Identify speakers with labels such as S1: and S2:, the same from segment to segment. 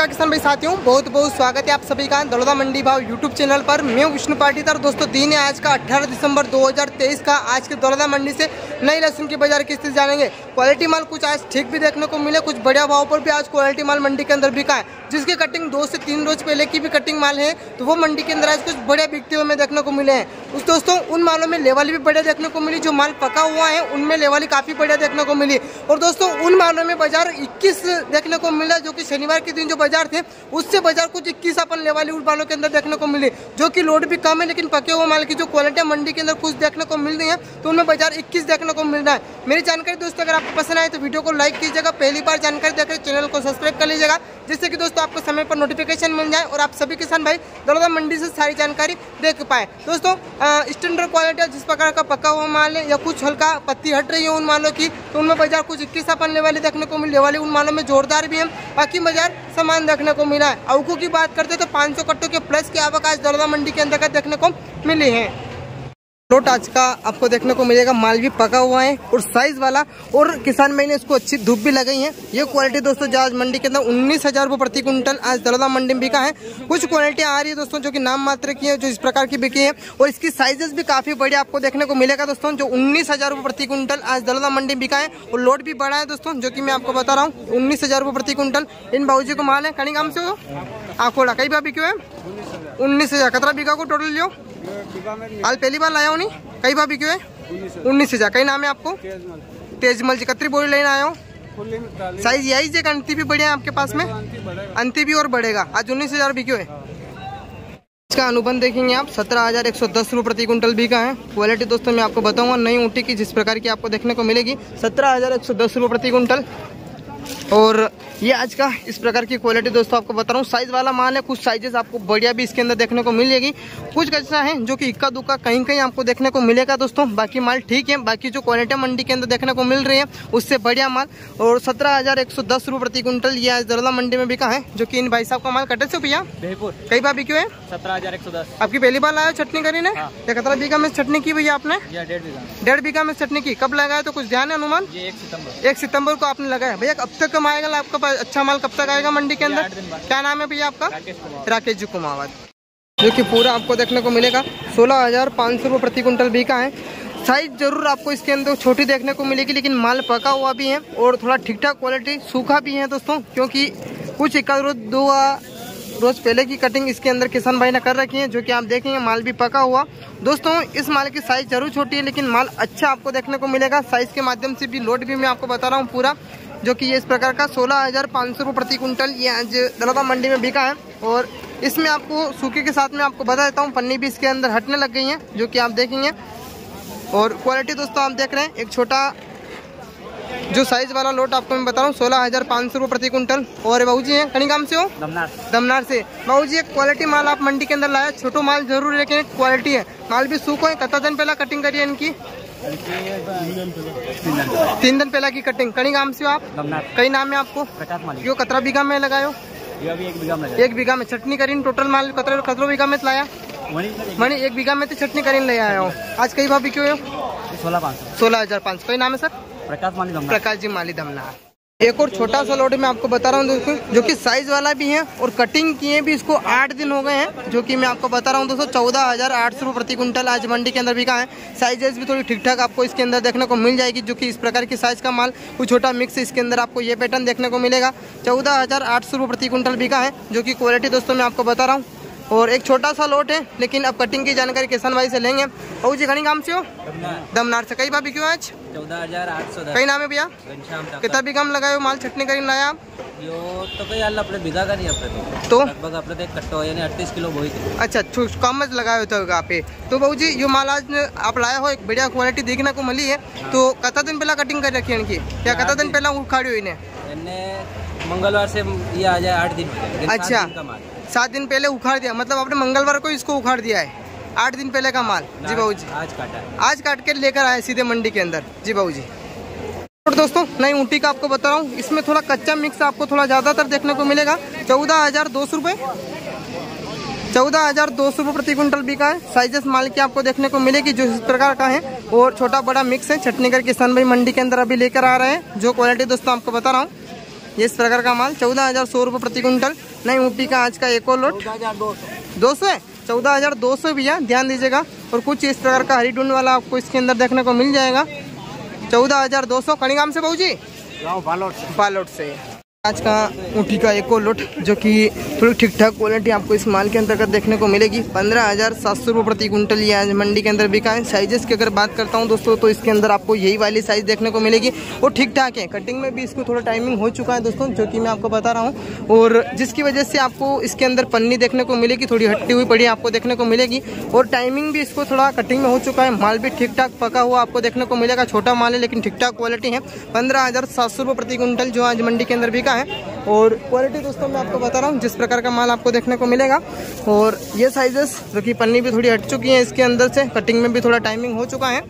S1: नमस्कार, किसान भाई, साथियों। बहुत बहुत स्वागत है आप सभी का दड़ोदा मंडी भाव यूट्यूब चैनल पर। मैं विष्णु पाटीदार। दोस्तों, दिन है आज का 18 दिसंबर 2023 का। आज के दड़ोदा मंडी से नई लहसुन की बाज़ार की स्थिति जानेंगे? क्वालिटी माल कुछ आज ठीक भी देखने को मिले, कुछ बढ़िया भाव पर भी आज क्वालिटी माल मंडी के अंदर बिका है, जिसकी कटिंग दो से तीन रोज पहले की भी कटिंग माल है तो वो मंडी के अंदर आज कुछ बढ़िया बिकते हुए देखने को मिले हैं। उस दोस्तों, उन मालों में लेवाली भी बढ़िया देखने को मिली, जो माल पका हुआ है, उनमें लेवाली काफ़ी बढ़िया देखने को मिली। और दोस्तों, उन मालों में बाज़ार इक्कीस देखने को मिला, जो कि शनिवार के दिन जो बाज़ार थे, उससे बाज़ार कुछ इक्कीस अपन लेवाली उन मालों के अंदर देखने को मिली, जो कि लोड भी कम है, लेकिन पके हुए माल की जो क्वालिटी मंडी के अंदर कुछ देखने को मिल रही है तो उनमें बाज़ार इक्कीस देखने को मिल रहा है। मेरी जानकारी दोस्तों, अगर आपको पसंद आए तो वीडियो को लाइक कीजिएगा, पहली बार जानकारी देखकर चैनल को सब्सक्राइब कर लीजिएगा, जिससे कि दोस्तों आपको समय पर नोटिफिकेशन मिल जाए और आप सभी किसान भाई दरोदा मंडी से सारी जानकारी देख पाए। दोस्तों स्टैंडर्ड क्वालिटी जिस प्रकार का पका हुआ माल है या कुछ हल्का पत्ती हट रही है उन मालों की तो उनमें बाज़ार कुछ इक्कीस पन्ने वाली देखने को मिलने वाली उन मालों में जोरदार भी है। बाकी बाज़ार सामान देखने को मिला है। अवकू की बात करते तो 500 कट्टों के प्लस की आज दरोदा मंडी के अंतर्गत देखने को मिली है। प्लॉट आज का आपको देखने को मिलेगा। माल भी पका हुआ है और साइज़ वाला। और किसान भाई ने इसको अच्छी धूप भी लगाई है। ये क्वालिटी दोस्तों आज मंडी के अंदर उन्नीस हज़ार रुपये प्रति क्विंटल आज दलोदा मंडी में बिका है। कुछ क्वालिटी आ रही है दोस्तों जो कि नाम मात्र की है, जो इस प्रकार की बिकी है। और इसकी साइजेस भी काफ़ी बड़ी आपको देखने को मिलेगा दोस्तों, जो उन्नीस हज़ार प्रति क्विंटल आज दलोदा मंडी में बिका है। और लोड भी बड़ा है दोस्तों, जो की मैं आपको बता रहा हूँ। उन्नीस हज़ार प्रति क्विंटल। इन बाबूजी को माल है कहीं काम से आखोड़ा कई बार बिक्यो है? उन्नीस हज़ार। कतरा बिका को टोटल लियो हाल पहली बार लाया हूँ नहीं? कई बार बिक्यो है उन्नीस हज़ार। कई नाम है आपको? तेजमल जी कतरी बोरी लेने आया हूँ। साइज़ यही जे अंति भी बढ़िया है आपके पास में? अंति भी और बढ़ेगा। आज उन्नीस हज़ार बिक्यो है इसका अनुबंध देखेंगे आप। सत्रह हज़ार एक सौ दस रुपये प्रति कुंटल भी का है। क्वालिटी दोस्तों मैं आपको बताऊँगा नई ऊँटी की जिस प्रकार की आपको देखने को मिलेगी। सत्रह हज़ार एक सौ दस रुपये प्रति कुंटल और ये आज का इस प्रकार की क्वालिटी दोस्तों आपको बता रहा हूँ। साइज़ वाला माल है कुछ साइजेस आपको बढ़िया भी इसके अंदर देखने को मिल जाएगी। कुछ ऐसा है जो कि इक्का दुक्का कहीं कहीं आपको देखने को मिलेगा दोस्तों। बाकी माल ठीक है बाकी जो क्वालिटी मंडी के अंदर देखने को मिल रही है उससे बढ़िया माल। और सत्रह हज़ार एक सौ दस रुपये प्रति क्विंटल ये आज दरला मंडी में बिका है जो की इन भाई साहब का माल कटे से भैया? कई बार बिक्यो है?
S2: सत्रह हज़ार एक सौ दस।
S1: आपकी पहली बार लाया चटनी करी ने?
S2: हाँ।
S1: कितना बीघा में चटनी की भैया आपने?
S2: डेढ़ बीघा
S1: में चटनी की। कब लगाया तो कुछ ध्यान है अनुमान
S2: एक
S1: सितंबर को आपने लगाया। भैया अब तक कम आएगा आपका पास अच्छा माल कब तक आएगा मंडी के अंदर। क्या नाम है भैया आपका?
S2: राकेश
S1: जी कुमावत। जो कि पूरा आपको देखने को मिलेगा। सोलह हज़ार पाँच सौ रुपये प्रति कुंटल बिका है। साइज़ ज़रूर आपको इसके अंदर छोटी देखने को मिलेगी लेकिन माल पका हुआ भी है और थोड़ा ठीक ठाक क्वालिटी सूखा भी है दोस्तों क्योंकि कुछ एक रोज दो रोज पहले की कटिंग इसके अंदर किसान भाई ने कर रखी है जो कि आप देखेंगे माल भी पका हुआ। दोस्तों इस माल की साइज़ ज़रूर छोटी है लेकिन माल अच्छा आपको देखने को मिलेगा। साइज़ के माध्यम से भी लोड भी मैं आपको बता रहा हूँ पूरा। जो कि ये इस प्रकार का सोलह हज़ार पाँच सौ रुपये प्रति कुंटल ये आज दलोदा मंडी में बिका है। और इसमें आपको सूखे के साथ में आपको बता देता हूँ पन्नी भी इसके अंदर हटने लग गई है जो कि आप देखेंगे। और क्वालिटी दोस्तों आप देख रहे हैं एक छोटा जो साइज़ वाला लोट आपको मैं बता रहा हूँ सोलह हज़ार पाँच सौ रुपये प्रति कुंटल और बाबू जी हैं कहीं काम से हो?
S2: दमनार।
S1: दमनार से। बाबू जी एक क्वालिटी माल आप मंडी के अंदर लाया छोटो माल ज़रूर लेकिन क्वालिटी है। माल भी सूखो है कता दिन पहला कटिंग करिए इनकी। तीन दिन पहला की कटिंग कहीं गाँव से हो आप? कई नाम है आपको? यो कतरा बीघा में लगायो?
S2: एक बीघा में
S1: चटनी करीन टोटल माल कतरा कतरो बीघा में लाया? मनी एक बीघा में तो चटनी करीन ले आया हूँ। आज कई भाव बिक्यो
S2: सोलह पाँच सौ।
S1: सोलह हज़ार पाँच कई नाम है सर?
S2: प्रकाश माली
S1: प्रकाश जी माली धमना एक और छोटा सा लोड मैं आपको बता रहा हूँ दोस्तों, जो कि साइज़ वाला भी है और कटिंग किए भी इसको आठ दिन हो गए हैं, जो कि मैं आपको बता रहा हूँ दोस्तों, चौदह हज़ार आठ सौ प्रति कुंटल आज मंडी के अंदर बिका है। साइजेस भी थोड़ी ठीक ठाक आपको इसके अंदर देखने को मिल जाएगी, जो कि इस प्रकार की साइज़ का माल कुछ छोटा मिक्स इसके अंदर आपको ये पैटर्न देखने को मिलेगा। चौदह हज़ार आठ सौ प्रति कुंटल बिका है, जो कि क्वालिटी दोस्तों मैं आपको बता रहा हूँ। और एक छोटा सा लोट है लेकिन अब कटिंग की जानकारी किसान भाई से लेंगे। और जी घनी काम से हो? दमनार। से। कई बार बिक्यो आज?
S2: चौदह हज़ार आठ सौ
S1: कई नाम है भैया? कितना भी कम लगायो माल? छटनी करीन लाया? आप
S2: यो तो काही आलं आपलं बिघा का नाही आपलं
S1: तो।
S2: लगभग ते कट्टो यानी अडतीस किलो बोई थी।
S1: अच्छा कम मत लगाए होते होगा आप। ये। तो बाबू जी ये माल आज आप लाया हो एक बढ़िया क्वालिटी देखने को मिली है। तो कता दिन पहला कटिंग कर रखी है इनकी? या कता दिन पहला उखाड़ी हुई इन्हें?
S2: मंगलवार से ये आ जाए आठ दिन हो
S1: अच्छा। सात दिन पहले उखाड़ दिया। मतलब आपने मंगलवार को इसको उखाड़ दिया है। आठ दिन पहले का माल। जी बाबू जी।
S2: आज काटा
S1: आज काट के लेकर आए सीधे मंडी के अंदर। जी बाबू जी। और दोस्तों नई ऊँटी का आपको बता रहा हूँ। इसमें थोड़ा कच्चा मिक्स आपको थोड़ा ज़्यादातर देखने को मिलेगा। चौदह हज़ार दो सौ रुपये चौदह हज़ार दो सौ रुपये प्रति क्विंटल बिका है। साइजेस माल की आपको देखने को मिलेगी जो इस प्रकार का है। और छोटा बड़ा मिक्स है। छटनीगढ़ किसान भाई मंडी के अंदर अभी लेकर आ रहे हैं। जो क्वालिटी दोस्तों आपको बता रहा हूँ इस प्रकार का माल। चौदह हज़ार सौ रुपये प्रति क्विंटल। नई ऊपी का आज का एक और लोट दो सौ है? चौदह हज़ार दो सौ भैया ध्यान दीजिएगा। और कुछ इस प्रकार का हरी वाला आपको इसके अंदर देखने को मिल जाएगा। चौदह हज़ार दो सौ। कणिगाम से बहू जी बालोट से। आज का ऊँटी का एक लोट, जो कि थोड़ी ठीक ठाक क्वालिटी आपको इस माल के अंतर्गत देखने को मिलेगी। पंद्रह हज़ार सात सौ रुपये प्रति कुंटल ये आज मंडी के अंदर बिका है। साइजेस की अगर बात करता हूँ दोस्तों तो इसके अंदर आपको यही वाली साइज़ देखने को मिलेगी। वो ठीक ठाक है कटिंग में भी इसको थोड़ा टाइमिंग हो चुका है दोस्तों, जो कि मैं आपको बता रहा हूँ। और जिसकी वजह से आपको इसके अंदर पन्नी देखने को मिलेगी, थोड़ी हट्टी हुई पड़ी आपको देखने को मिलेगी। और टाइमिंग भी इसको थोड़ा कटिंग में हो चुका है। माल भी ठीक ठाक पका हुआ आपको देखने को मिलेगा। छोटा माल है, लेकिन ठीक ठाक क्वालिटी है। पंद्रह हज़ार सात सौ रुपये प्रति कुंटल जो आज मंडी के अंदर बिका है। और क्वालिटी दोस्तों, मैं आपको बता रहा हूँ, जिस प्रकार का माल आपको देखने को मिलेगा। और ये साइजेस जो कि पन्नी भी थोड़ी हट चुकी है इसके अंदर से कटिंग में भी थोड़ा टाइमिंग हो चुका है।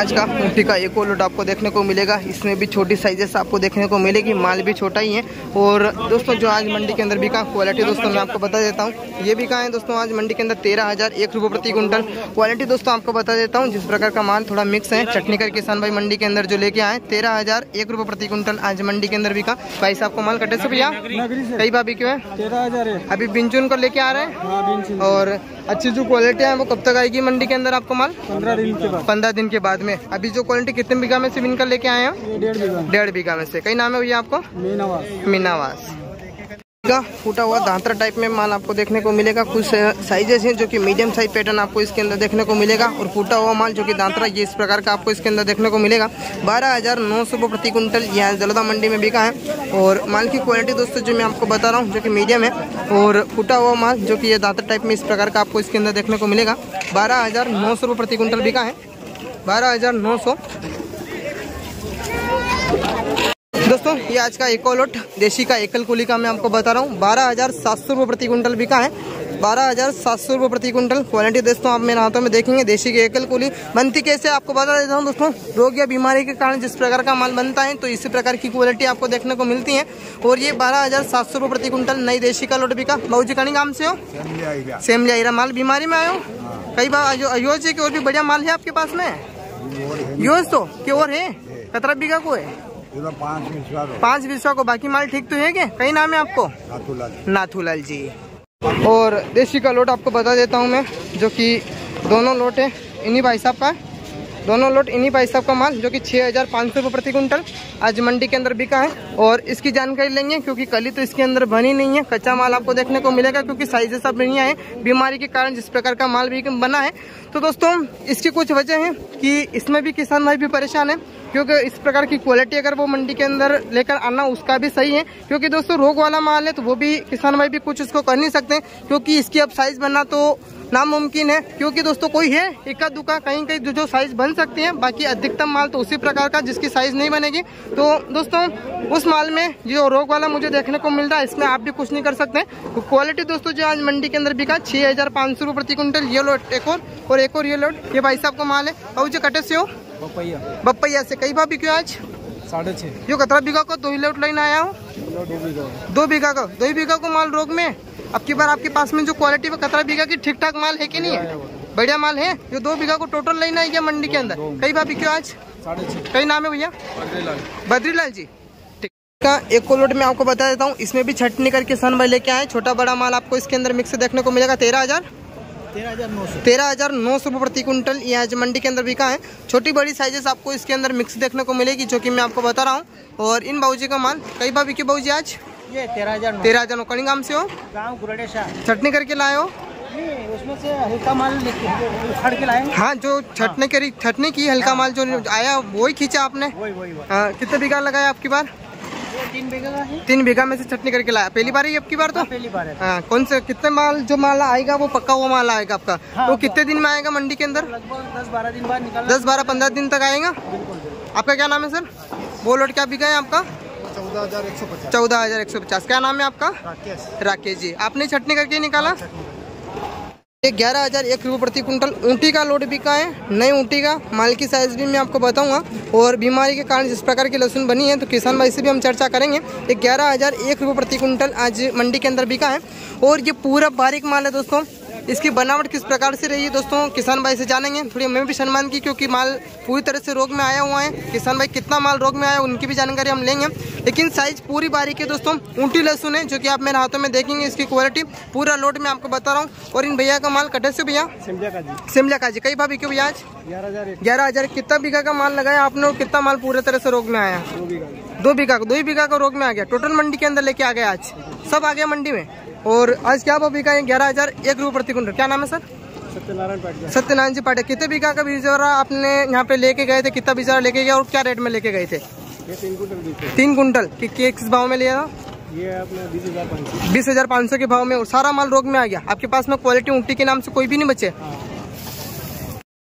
S1: आज का ऊँटी का एक और लोट आपको देखने को मिलेगा। इसमें भी छोटी साइजेस आपको देखने को मिलेगी। माल भी छोटा ही है। और दोस्तों जो आज मंडी के अंदर बिका क्वालिटी दोस्तों मैं आपको बता देता हूँ। ये बिका है दोस्तों आज मंडी के अंदर तेरह हज़ार एक रुपये प्रति कुंटल क्वालिटी दोस्तों आपको बता देता हूँ जिस प्रकार का माल थोड़ा मिक्स है चटनी कर किसान भाई मंडी के अंदर जो लेके आए तेरह हज़ार एक रुपये प्रति कुंटल आज मंडी के अंदर भी बिका। भाई साहब को माल कटे से भैया? कई भाभी क्यों है?
S3: तेरह हज़ार है
S1: अभी बिंचुन को लेके आ रहे हैं?
S3: हाँ
S1: और अच्छी जो क्वालिटी है वो कब तक आएगी मंडी के अंदर आपको माल?
S3: पंद्रह दिन के बाद।
S1: पंद्रह दिन के बाद में। अभी जो क्वालिटी कितने बीघा में से बिनकर लेके आए हैं?
S3: डेढ़ बीघा
S1: डेढ़ बीघा में से। कई नाम है भैया आपको?
S3: मीनावास।
S1: मीनावास। का फूटा हुआ दांतरा टाइप में माल आपको देखने को मिलेगा। कुछ साइजेस हैं जो कि मीडियम साइज़ पैटर्न आपको इसके अंदर देखने को मिलेगा। और फूटा हुआ माल जो कि दांतरा, ये इस प्रकार का आपको इसके अंदर देखने को मिलेगा। बारह हज़ार नौ सौ प्रति कुंटल यहाँ जलदा मंडी में बिका है। और माल की क्वालिटी दोस्तों, जो मैं आपको बता रहा हूँ, जो कि मीडियम है। और फूटा हुआ माल जो कि ये दांतरा टाइप में इस प्रकार का आपको इसके अंदर देखने को मिलेगा। बारह प्रति कुंटल बिका है। बारह दोस्तों ये आज का एक लोट देशी का एकल कुली का मैं आपको बता रहा हूँ। बारह हज़ार सात सौ रुपये प्रति कुंटल बिका है। बारह हज़ार सात सौ रुपये प्रति कुंटल क्वालिटी दोस्तों आप मेरे हाथों में देखेंगे देशी की एकल कुली। बनती कैसे आपको बता देता हूँ दोस्तों। रोग या बीमारी के कारण जिस प्रकार का माल बनता है तो इसी प्रकार की क्वालिटी आपको देखने को मिलती है। और ये बारह हज़ार सात सौ रुपये प्रति कुंटल नई देशी का लोट बिका। बाबू जी कहीं काम से हो? सेम लिया माल बीमारी में आयो कई बार अयोज है कि और भी बढ़िया माल है आपके पास में? योज तो कि और है? कतरा बीघा को है पाँच विश्वा को बाकी माल ठीक तो है क्या? कई नाम है आपको? नाथूलाल जी। और देसी का लोट आपको बता देता हूँ मैं जो कि दोनों लोट है। इन्हीं भाई साहब का दोनों लोट इन्हीं भाई साहब का माल जो कि छः हज़ार पाँच सौ प्रति कुंटल आज मंडी के अंदर बिका है। और इसकी जानकारी लेंगे क्योंकि कली तो इसके अंदर बनी नहीं है। कच्चा माल आपको देखने को मिलेगा क्योंकि साइजेस सब नहीं आए बीमारी के कारण जिस प्रकार का माल भी बना है। तो दोस्तों इसकी कुछ वजह है कि इसमें भी किसान भाई भी परेशान है क्योंकि इस प्रकार की क्वालिटी अगर वो मंडी के अंदर लेकर आना उसका भी सही है। क्योंकि दोस्तों रोग वाला माल है तो वो भी किसान भाई भी कुछ इसको कर नहीं सकते क्योंकि इसकी अब साइज़ बनना तो नामुमकिन है। क्योंकि दोस्तों कोई है इक्का दुक्का कहीं कहीं जो, जो साइज़ बन सकती है बाकी अधिकतम माल तो उसी प्रकार का जिसकी साइज़ नहीं बनेगी। तो दोस्तों उस माल में जो रोग वाला मुझे देखने को मिल रहा है इसमें आप भी कुछ नहीं कर सकते। तो क्वालिटी दोस्तों जो आज मंडी के अंदर बिका छह हज़ार पाँच सौ प्रति क्विंटल ये लोट एक और और एक और ये लोट ये भाई साहब का माल है। और जो कटे से हो?
S3: बपैया।
S1: बपैया से कई भाव बिक्यो आज?
S3: साढ़े छः
S1: जो कतरा बीघा को? दो ही लोट लाइन आया हूँ।
S3: दो बीघा
S1: दो बीघा का दो ही बीघा को माल रोग में? अब की बार आपके पास में जो क्वालिटी वो कतरा बीघा की ठीक ठाक माल है कि नहीं? है बढ़िया माल है? जो दो बीघा को टोटल लेना है क्या मंडी के अंदर? कई बार बिक्यो आज? कई नाम है भैया?
S3: बद्रीलाल।
S1: बद्रीलाल जी। का एक को लोट में आपको बता देता हूँ इसमें भी छटनी करके सन भाई लेके आए छोटा बड़ा माल आपको इसके अंदर मिक्स देखने को मिलेगा। तेरह हज़ार?
S3: तेरह हज़ार नौ सौ।
S1: तेरह हज़ार नौ सौ प्रति कुंटल ये आज मंडी के अंदर बिका है। छोटी बड़ी साइजेस आपको इसके अंदर मिक्स देखने को मिलेगी जो कि मैं आपको बता रहा हूँ। और इन बाबूजी का माल कई बार बिके बाबूजी आज?
S3: ये तेरह हज़ार
S1: तेरह हज़ार कड़ी गाँव से हो?
S3: गाँव
S1: छटनी करके लाए हो?
S3: उसमें से हल्का माल उखाड़ के लाए
S1: हाँ जो छटने करी छटने की हल्का माल जो आया वही खींचा आपने?
S3: वही वही वही।
S1: हाँ, कितने बीघा लगाया आपकी बार?
S3: तीन बीघा
S1: तीन बीघा में से छटनी करके लाया। पहली बार ही आपकी बार तो?
S3: पहली बार है।
S1: हाँ कौन से कितने माल जो माल आएगा वो पक्का हुआ माल आएगा आपका?
S3: हाँ,
S1: वो कितने दिन में आएगा मंडी के अंदर?
S3: लगभग दस बारह दिन बाद
S1: दस बारह पंद्रह दिन तक आएगा? आपका क्या नाम है सर? वो लोट क्या बिका है आपका?
S3: चौदह हज़ार एक सौ पचास।
S1: चौदह हज़ार एक सौ पचास। क्या नाम है आपका?
S3: राकेश।
S1: राकेश जी। आपने छटनी करके निकाला? ये ग्यारह हज़ार एक रुपये प्रति कुंटल ऊँटी का लोड बिका है? नई ऊँटी का। माल की साइज़ भी मैं आपको बताऊँगा। और बीमारी के कारण जिस प्रकार की लहसुन बनी है तो किसान भाई से भी हम चर्चा करेंगे। ये ग्यारह हज़ार एक रुपये प्रति कुंटल आज मंडी के अंदर बिका है। और ये पूरा बारीक माल है दोस्तों। इसकी बनावट किस प्रकार से रही है दोस्तों? किसान भाई से जानेंगे। थोड़ी हमें भी सम्मान की क्योंकि माल पूरी तरह से रोग में आया हुआ है। किसान भाई कितना माल रोग में आया उनकी भी जानकारी हम लेंगे। लेकिन साइज़ पूरी बारीक है दोस्तों। ऊँटी लहसुन है जो कि आप मेरे हाथों में देखेंगे इसकी क्वालिटी पूरा लोड में आपको बता रहा हूँ। और इन भैया का माल कटे से भैया? शिमला का जी। कई भाभी क्यों भैया आज?
S3: ग्यारह हज़ार
S1: कितना बीघा का माल लगाया आपने और कितना माल पूरे तरह से रोग में आया?
S3: दो बीघा।
S1: दो ही बीघा का रोग में आ गया। टोटल मंडी के अंदर लेके आ गया आज? सब आ गया मंडी में? और आज क्या भाव बिका है? ग्यारह हज़ार एक रुपये प्रति क्विंटल क्या नाम है सर?
S3: सत्यनारायण पाटिल।
S1: सत्यनारायण जी पाटिल कितने बीघा का बीज आपने यहाँ पे लेके गए थे? कितना बीज लेके गया और क्या रेट में लेके गए थे?
S3: तीन कुंटल बीस है
S1: तीन कुंटल। कि कि- किस भाव में लिया? था
S3: ये बीस हज़ार पाँच सौ।
S1: के भाव में। और सारा माल रोग में आ गया। आपके पास में क्वालिटी ऊँटी के नाम से कोई भी नहीं बचे?
S3: हाँ।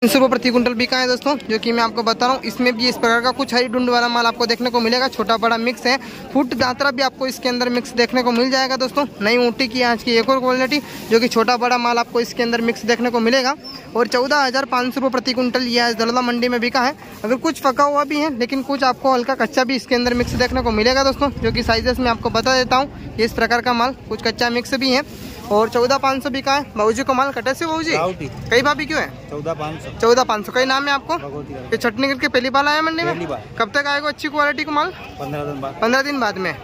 S1: तीन सौ रुपये प्रति कुंटल बिका है दोस्तों, जो कि मैं आपको बता रहा हूँ। इसमें भी इस प्रकार का कुछ हरी डुंड वाला माल आपको देखने को मिलेगा। छोटा बड़ा मिक्स है। फुट दात्रा भी आपको इसके अंदर मिक्स देखने को मिल जाएगा दोस्तों। नई ऊँटी की आज की एक और क्वालिटी जो कि छोटा बड़ा माल आपको इसके अंदर मिक्स देखने को मिलेगा। और चौदह हज़ार पाँच सौ रुपये प्रति कुंटल ये आज दलदा मंडी में बिका है। अगर कुछ पका हुआ भी है, लेकिन कुछ आपको हल्का कच्चा भी इसके अंदर मिक्स देखने को मिलेगा दोस्तों, जो कि साइजेस में आपको बता देता हूँ इस प्रकार का माल कुछ कच्चा मिक्स भी है। और चौदह पाँच सौ बिका है। बाबू जी को माल कटे से बाबू जी कई भाभी क्यों है?
S3: चौदह पाँच सौ।
S1: चौदह पाँच सौ। कई नाम है आपको? ये छटनी करके पहली बार आया मंडी में? कब तक आएगा अच्छी क्वालिटी का माल?
S3: पंद्रह दिन बाद।
S1: पंद्रह दिन बाद में।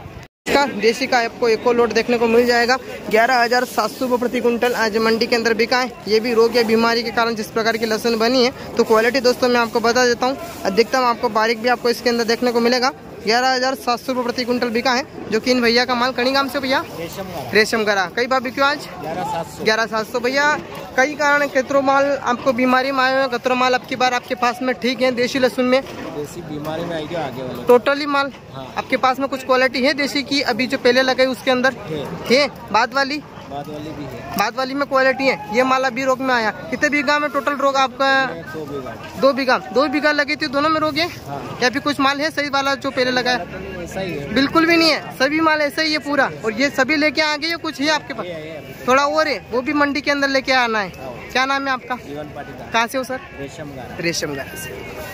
S1: इसका देसी का आपको एक और लोट देखने को मिल जाएगा। ग्यारह हज़ार सात सौ रुपये प्रति कुंटल आज मंडी के अंदर बिका है। ये भी रोग या बीमारी के कारण जिस प्रकार की लहसुन बनी है तो क्वालिटी दोस्तों मैं आपको बता देता हूँ। अधिकतम आपको बारीक भी आपको इसके अंदर देखने को मिलेगा। ग्यारह हज़ार सात सौ रुपये प्रति कुंटल बिका है जो कि इन भैया का माल कणी गाँव से भैया?
S3: रेशम का
S1: रेशम गरा कई बार बिक्यो आज?
S3: ग्यारह सात सौ।
S1: भैया कई कारण कतरो माल आपको बीमारी में आए कतरो माल आपकी बार आपके पास में ठीक है देसी लहसुन में?
S3: देसी बीमारी में आएगी आगे वाले।
S1: टोटली माल?
S3: हाँ।
S1: आपके पास में कुछ क्वालिटी है देसी की अभी जो पहले लगाई उसके अंदर?
S3: है?
S1: बाद वाली?
S3: बाद वाली भी है।
S1: बाद वाली में क्वालिटी है। ये माल अभी रोग में आया। कितने बीघा में टोटल रोग आपका?
S3: दो बीघा।
S1: दो बीघा लगी थी दोनों में रोग है?
S3: हाँ।
S1: या फिर कुछ माल है सही वाला जो पहले
S3: तो ऐसा ही है।
S1: बिल्कुल भी नहीं है। सभी माल ऐसा ही है पूरा। और ये सभी लेके आ गए या कुछ है आपके पास?
S3: अभी
S1: थोड़ा और है। वो भी मंडी के अंदर लेके आना है।
S3: हाँ।
S1: क्या नाम है आपका? कहाँ से हो सर?
S3: रेशम
S1: रेशम गाय से।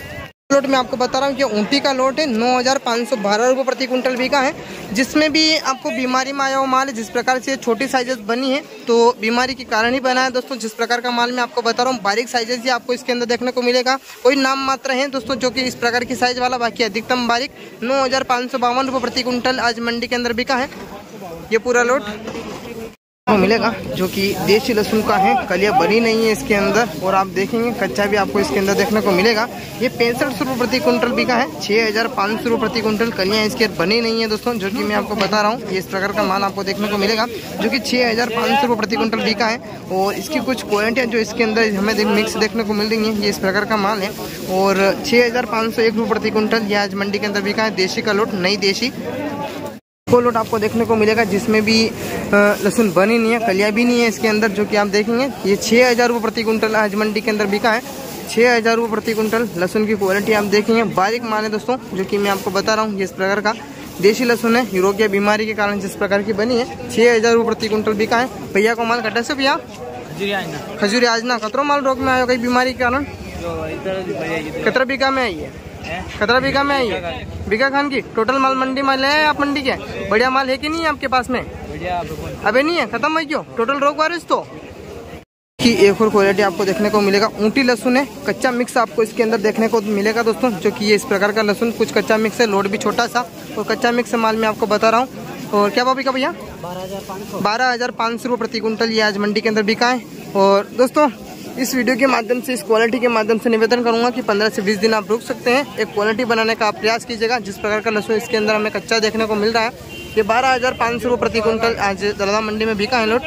S1: लोट में आपको बता रहा हूँ कि ऊँटी का लोट है, नौ हज़ार पाँच सौ बारह रुपये प्रति कुंटल बिका है, जिसमें भी आपको बीमारी में आया हुआ माल है, जिस प्रकार से छोटी साइजेस बनी है तो बीमारी के कारण ही बना है दोस्तों, जिस प्रकार का माल मैं आपको बता रहा हूँ, बारीक साइजेस ही आपको इसके अंदर देखने को मिलेगा, कोई नाम मात्र है दोस्तों, जो कि इस प्रकार की साइज़ वाला, बाकी अधिकतम बारीक नौ हज़ार पाँच सौ बावन रुपये प्रति कुंटल आज मंडी के अंदर बिका है, ये पूरा लोट। मिलेगा, जो कि देसी लहसुन का है। कलिया बनी नहीं है इसके अंदर, और आप देखेंगे, कच्चा भी आपको इसके अंदर देखने को मिलेगा। ये पैंसठ सौ प्रति कुंटल बिका है छः हज़ार पाँच सौ प्रति कुंटल कलियाँ इसके बनी नहीं है दोस्तों, जो कि मैं आपको बता रहा हूँ। इस प्रकार का माल आपको देखने को मिलेगा, जो कि छः हज़ार पाँच सौ प्रति कुंटल बिका है। और इसकी कुछ क्वालिटियाँ जो इसके अंदर हमें मिक्स देखने को मिल रही हैं, ये इस प्रकार का माल है। और छः हज़ार पाँच सौ एक प्रति कुंटल ये आज मंडी के अंदर बिका है देशी का लोट, नई देशी को लोट आपको देखने को मिलेगा जिसमें भी लहसुन बनी नहीं है कलिया भी नहीं है इसके अंदर जो कि आप देखेंगे। ये छः हज़ार रुपये प्रति कुंटल आज मंडी के अंदर बिका है। छः हज़ार रुपये प्रति कुंटल लहसुन की क्वालिटी आप देखेंगे। बारीक है दोस्तों जो कि मैं आपको बता रहा हूँ इस प्रकार का देशी लहसुन है। ये रोग बीमारी के कारण जिस प्रकार की बनी है छः हज़ार रुपये प्रति कुंटल बिका है। भैया को माल कटा से भैया?
S3: खजूरी आज ना
S1: खजूरी आज कतरो माल रोग में आया कई बीमारी के कारण? कतरा बिका में आई है? कतरा बीघा में आई? है बीघा खान की? टोटल माल मंडी माल है आप मंडी के? बढ़िया माल है कि नहीं है आपके पास में?
S3: बढ़िया
S1: अबे नहीं है? खत्म है क्यों? टोटल रोग वारिस तो? की एक और क्वालिटी आपको देखने को मिलेगा ऊँटी लहसुन है। कच्चा मिक्स आपको इसके अंदर देखने को मिलेगा दोस्तों जो कि ये इस प्रकार का लहसुन कुछ कच्चा मिक्स है लोड भी छोटा सा। और कच्चा मिक्स माल मैं आपको बता रहा हूँ। और क्या भाभी का भैया?
S3: बारह हज़ार पाँच सौ।
S1: बारह हज़ार पाँच सौ रुपये प्रति कुंटल ये आज मंडी के अंदर बिका है। और दोस्तों इस वीडियो के माध्यम से, इस क्वालिटी के माध्यम से निवेदन करूँगा कि 15 से 20 दिन आप रुक सकते हैं। एक क्वालिटी बनाने का आप प्रयास कीजिएगा। जिस प्रकार का लहसुन इसके अंदर हमें कच्चा देखने को मिल रहा है, ये बारह हज़ार पाँच सौ रुपये प्रति क्विंटल आज दलदा मंडी में बिका है लोट।